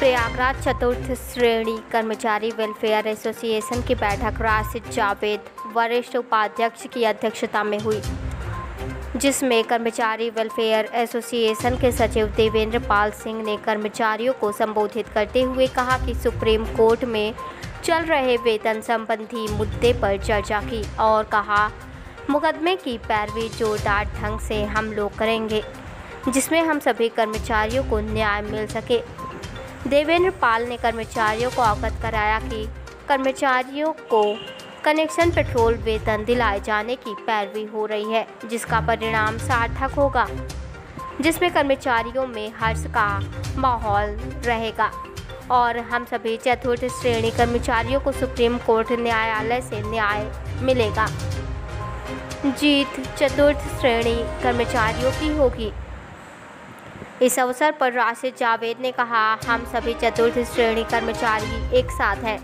प्रयागराज चतुर्थ श्रेणी कर्मचारी वेलफेयर एसोसिएशन की बैठक राशिद जावेद, वरिष्ठ उपाध्यक्ष की अध्यक्षता में हुई, जिसमें कर्मचारी वेलफेयर एसोसिएशन के सचिव देवेंद्र पाल सिंह ने कर्मचारियों को संबोधित करते हुए कहा कि सुप्रीम कोर्ट में चल रहे वेतन संबंधी मुद्दे पर चर्चा की और कहा, मुकदमे की पैरवी जोरदार ढंग से हम लोग करेंगे, जिसमें हम सभी कर्मचारियों को न्याय मिल सके। देवेंद्र पाल ने कर्मचारियों को अवगत कराया कि कर्मचारियों को कनेक्शन पेट्रोल वेतन दिलाए जाने की पैरवी हो रही है, जिसका परिणाम सार्थक होगा, जिसमें कर्मचारियों में हर्ष का माहौल रहेगा। और हम सभी चतुर्थ श्रेणी कर्मचारियों को सुप्रीम कोर्ट न्यायालय से न्याय मिलेगा। जीत चतुर्थ श्रेणी कर्मचारियों की होगी। इस अवसर पर राशिद जावेद ने कहा, हम सभी चतुर्थ श्रेणी कर्मचारी एक साथ हैं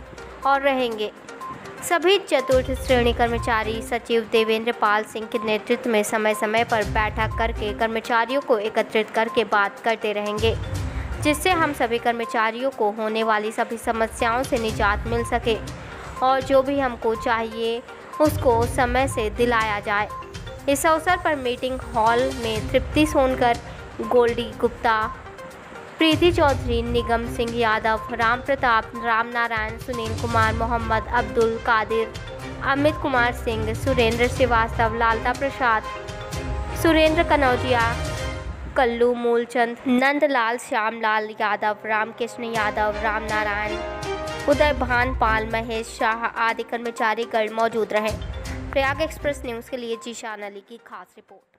और रहेंगे। सभी चतुर्थ श्रेणी कर्मचारी सचिव देवेंद्र पाल सिंह के नेतृत्व में समय समय पर बैठक करके कर्मचारियों को एकत्रित करके बात करते रहेंगे, जिससे हम सभी कर्मचारियों को होने वाली सभी समस्याओं से निजात मिल सके और जो भी हमको चाहिए, उसको समय से दिलाया जाए। इस अवसर पर मीटिंग हॉल में तृप्ति सोनकर गोल्डी गुप्ता, प्रीति चौधरी, निगम सिंह यादव, राम प्रताप, राम नारायण, सुनील कुमार, मोहम्मद अब्दुल कादिर, अमित कुमार सिंह, सुरेंद्र श्रीवास्तव, लालता प्रसाद, सुरेंद्र कनौजिया, कल्लू मूलचंद, नंदलाल, श्यामलाल यादव, रामकृष्ण यादव, राम नारायण, उदय भान, पाल महेश शाह आदि कर्मचारी गण मौजूद रहे। प्रयाग एक्सप्रेस न्यूज़ के लिए जीशान अली की खास रिपोर्ट।